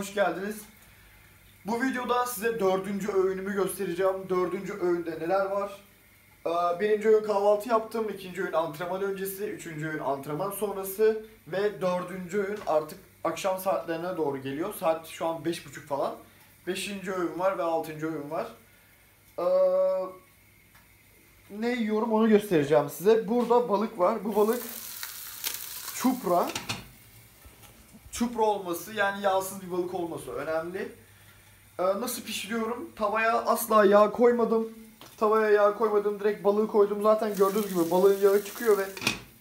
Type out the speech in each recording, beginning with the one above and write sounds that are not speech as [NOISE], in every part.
hoş geldiniz. Bu videoda size dördüncü öğünümü göstereceğim. Dördüncü öğünde neler var? Ee, Birinci öğün kahvaltı yaptım, ikinci öğün antrenman öncesi, üçüncü öğün antrenman sonrası ve dördüncü öğün artık akşam saatlerine doğru geliyor. Saat şu an beş buçuk falan. Beşinci öğün var ve altıncı öğün var. Ee, ne yiyorum onu göstereceğim size. Burada balık var. Bu balık çupra. Çupra olması yani yağsız bir balık olması önemli. Ee, nasıl pişiriyorum? Tavaya asla yağ koymadım. Tavaya yağ koymadım. Direkt balığı koydum. Zaten gördüğünüz gibi balığın yağı çıkıyor ve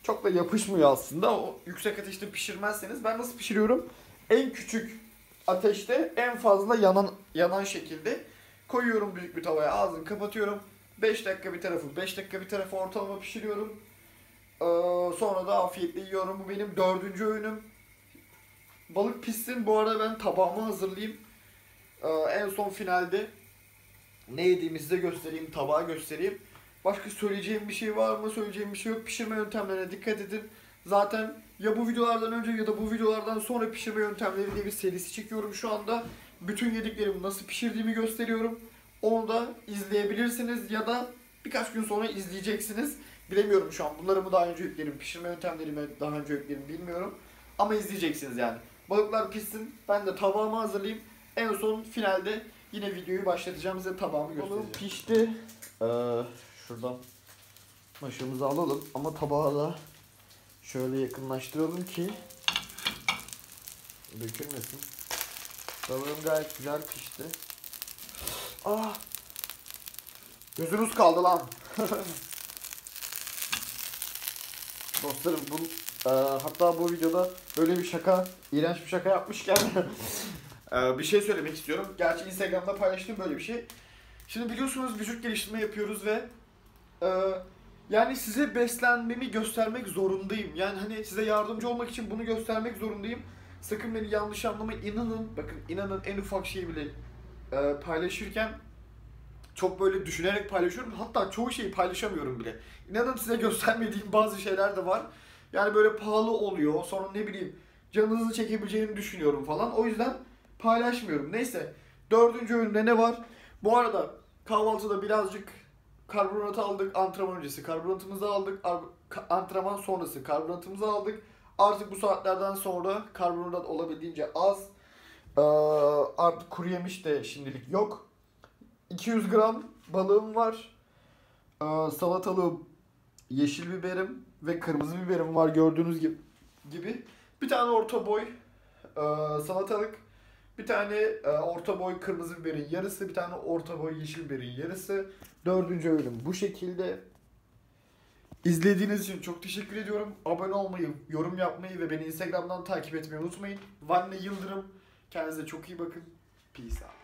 çok da yapışmıyor aslında. O yüksek ateşte pişirmezseniz ben nasıl pişiriyorum? En küçük ateşte en fazla yanan yanan şekilde koyuyorum büyük bir tavaya. Ağzını kapatıyorum. 5 dakika bir tarafı, 5 dakika bir tarafı ortalama pişiriyorum. Ee, sonra da afiyetle yiyorum. Bu benim dördüncü öğünüm. Balık pişsin. Bu arada ben tabağımı hazırlayayım. Ee, en son finalde ne yediğimi size göstereyim, tabağı göstereyim. Başka söyleyeceğim bir şey var mı? Söyleyeceğim bir şey yok. Pişirme yöntemlerine dikkat edin. Zaten ya bu videolardan önce ya da bu videolardan sonra pişirme yöntemleri diye bir serisi çekiyorum şu anda. Bütün yediklerimi nasıl pişirdiğimi gösteriyorum. Onu da izleyebilirsiniz ya da birkaç gün sonra izleyeceksiniz. Bilemiyorum şu an. Bunları mı daha önce yüklerim, pişirme yöntemlerimi daha önce yüklerim bilmiyorum. Ama izleyeceksiniz yani. Balıklar pişsin. Ben de tabağımı hazırlayayım. En son finalde yine videoyu başlatacağım. Size tabağımı göstereceğim. Balığım pişti. Ee, şuradan maşamızı alalım. Ama tabağı da şöyle yakınlaştıralım ki dökülmesin. Balığım gayet güzel pişti. Ah! Gözünüz kaldı lan. [LAUGHS] Dostlarım bu e, hatta bu videoda böyle bir şaka, iğrenç bir şaka yapmışken [LAUGHS] e, bir şey söylemek istiyorum. Gerçi Instagram'da paylaştım böyle bir şey. Şimdi biliyorsunuz vücut geliştirme yapıyoruz ve e, yani size beslenmemi göstermek zorundayım. Yani hani size yardımcı olmak için bunu göstermek zorundayım. Sakın beni yanlış anlamayın. İnanın, bakın inanın en ufak şeyi bile e, paylaşırken çok böyle düşünerek paylaşıyorum. Hatta çoğu şeyi paylaşamıyorum bile. İnanın size göstermediğim [LAUGHS] bazı şeyler de var. Yani böyle pahalı oluyor. Sonra ne bileyim canınızı çekebileceğini düşünüyorum falan. O yüzden paylaşmıyorum. Neyse. Dördüncü öğünde ne var? Bu arada kahvaltıda birazcık karbonat aldık. Antrenman öncesi karbonatımızı aldık. Antrenman sonrası karbonatımızı aldık. Artık bu saatlerden sonra karbonat olabildiğince az. Ee, artık kuru yemiş de şimdilik yok. 200 gram balığım var. Ee, salatalığım, yeşil biberim ve kırmızı biberim var gördüğünüz gibi. Bir tane orta boy e, salatalık, bir tane e, orta boy kırmızı biberin yarısı, bir tane orta boy yeşil biberin yarısı. Dördüncü öğünüm bu şekilde. İzlediğiniz için çok teşekkür ediyorum. Abone olmayı, yorum yapmayı ve beni Instagram'dan takip etmeyi unutmayın. Vanne Yıldırım. Kendinize çok iyi bakın. Peace out.